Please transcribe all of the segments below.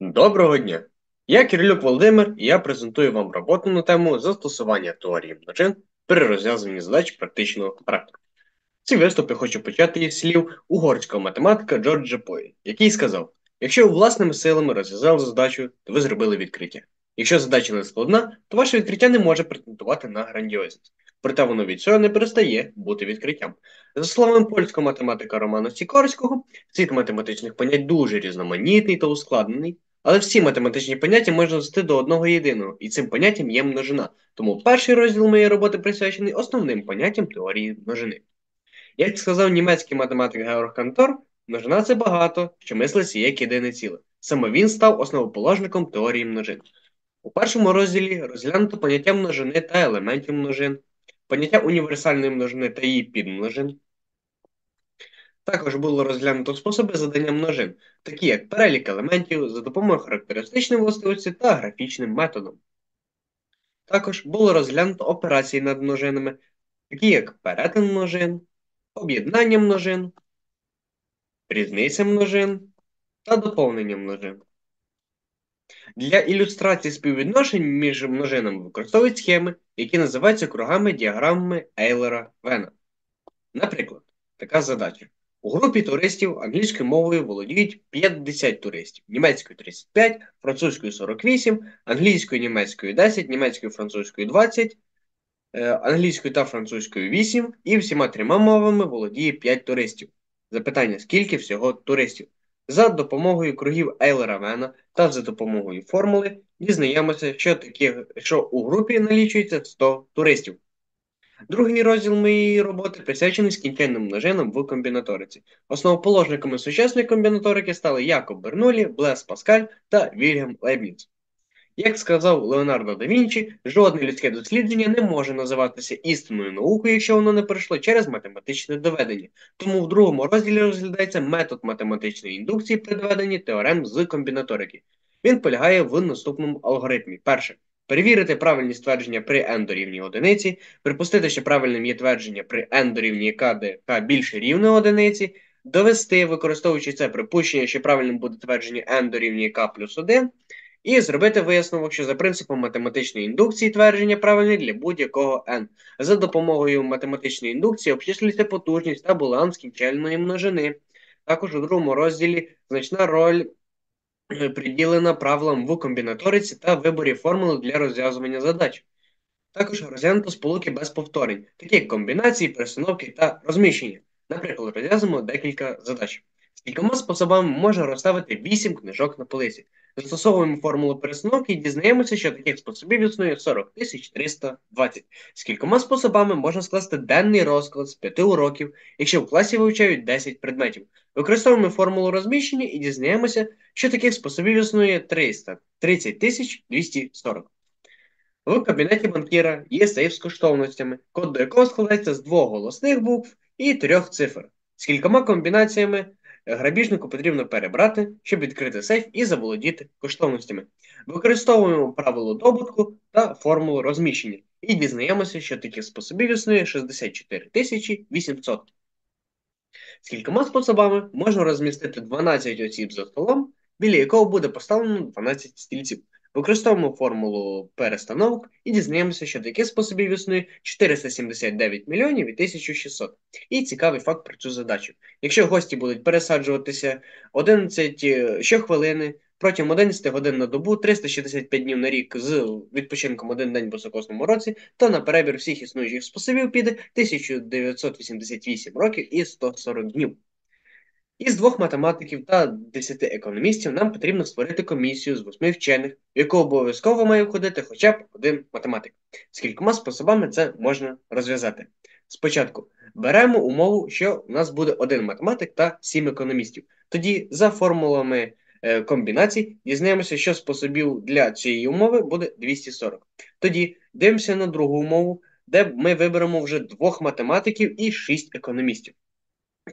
Доброго дня! Я Кирилюк Володимир і я презентую вам роботу на тему застосування теорії множин при розв'язанні задач практичного характеру. Ці виступи хочу почати із слів угорського математика Джорджа Пої, який сказав: якщо ви власними силами розв'язали задачу, то ви зробили відкриття. Якщо задача не складна, то ваше відкриття не може претендувати на грандіозність. Проте воно від цього не перестає бути відкриттям. За словами польського математика Романа Сікорського, світ математичних понять дуже різноманітний та ускладнений. Але всі математичні поняття можна звести до одного єдиного, і цим поняттям є множина. Тому перший розділ моєї роботи присвячений основним поняттям теорії множини. Як сказав німецький математик Георг Кантор, множина це багато, що мислиться як єдине ціле. Саме він став основоположником теорії множин. У першому розділі розглянуто поняття множини та елементів множин, поняття універсальної множини та її підмножин. Також було розглянуто способи задання множин, такі як перелік елементів за допомогою характеристичної властивості та графічним методом. Також було розглянуто операції над множинами, такі як перетин множин, об'єднання множин, різниця множин та доповнення множин. Для ілюстрації співвідношень між множинами використовують схеми, які називаються кругами діаграмами Ейлера Вена. Наприклад, така задача. У групі туристів англійською мовою володіють 50 туристів, німецькою 35, французькою 48, англійською німецькою 10, німецькою французькою 20, е, англійською та французькою 8 і всіма трьома мовами володіє 5 туристів. Запитання: скільки всього туристів? За допомогою кругів Ейлера Вена та за допомогою формули дізнаємося, що такі, що у групі налічується 100 туристів. Другий розділ моєї роботи присвячений скінченним множинам в комбінаториці. Основоположниками сучасної комбінаторики стали Якоб Бернулі, Блес Паскаль та Вільям Лейбніц. Як сказав Леонардо да Вінчі, жодне людське дослідження не може називатися істинною наукою, якщо воно не пройшло через математичне доведення. Тому в другому розділі розглядається метод математичної індукції при доведенні теорем з комбінаторики. Він полягає в наступному алгоритмі. Перше. Перевірити правильність твердження при n дорівнює одиниці, припустити, що правильним є твердження при n дорівнює k, де k більше рівне одиниці, довести, використовуючи це припущення, що правильним буде твердження n дорівнює k плюс 1, і зробити висновок, що за принципом математичної індукції твердження правильне для будь-якого n. За допомогою математичної індукції обчислюється потужність та баланс кінчальної множини. Також у другому розділі значна роль приділена правилам в комбінаториці та виборі формули для розв'язування задач. Також розглянуто сполуки без повторень, такі як комбінації, перестановки та розміщення. Наприклад, розв'язуємо декілька задач. Скількома способами можна розставити 8 книжок на полиці. Застосовуємо формулу перестановки і дізнаємося, що таких способів існує 40 320. Скількома способами можна скласти денний розклад з 5 уроків, якщо в класі вивчають 10 предметів. Використовуємо формулу розміщення і дізнаємося, що таких способів існує 300 30 240. В кабінеті банкіра є сейф з коштовностями, код до якого складається з двох голосних букв і трьох цифр. З кількома комбінаціями грабіжнику потрібно перебрати, щоб відкрити сейф і заволодіти коштовностями. Використовуємо правило добутку та формулу розміщення і дізнаємося, що таких способів існує 64 800. З кількома способами можна розмістити 12 осіб за столом, біля якого буде поставлено 12 стільців. Використовуємо формулу перестановок і дізнаємося, що таких способів існує 479 мільйонів і 1600. І цікавий факт про цю задачу. Якщо гості будуть пересаджуватися 11 е, щохвилини, протягом 11 годин на добу, 365 днів на рік з відпочинком один день в високосному році, то на перебір всіх існуючих способів піде 1988 років і 140 днів. Із двох математиків та десяти економістів нам потрібно створити комісію з восьми вчених, яку обов'язково має входити хоча б один математик. З кількома способами це можна розв'язати. Спочатку беремо умову, що у нас буде один математик та сім економістів. Тоді за формулами е, комбінацій дізнаємося, що способів для цієї умови буде 240. Тоді дивимося на другу умову, де ми виберемо вже двох математиків і шість економістів.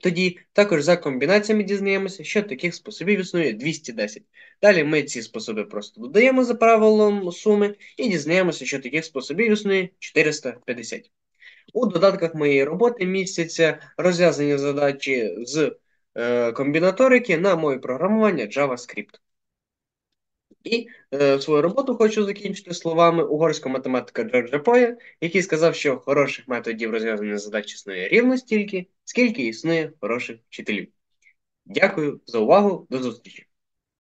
Тоді також за комбінаціями дізнаємося, що таких способів існує 210. Далі ми ці способи просто додаємо за правилом суми і дізнаємося, що таких способів існує 450. У додатках моєї роботи містяться розв'язані задачі з е, комбінаторики на моє програмування JavaScript. І е, свою роботу хочу закінчити словами угорського математика Джорджа Поя, який сказав, що хороших методів розв'язання задач існує рівно стільки, скільки існує хороших вчителів. Дякую за увагу, до зустрічі!